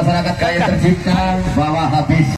Masyarakat kaya tercipta bahwa habis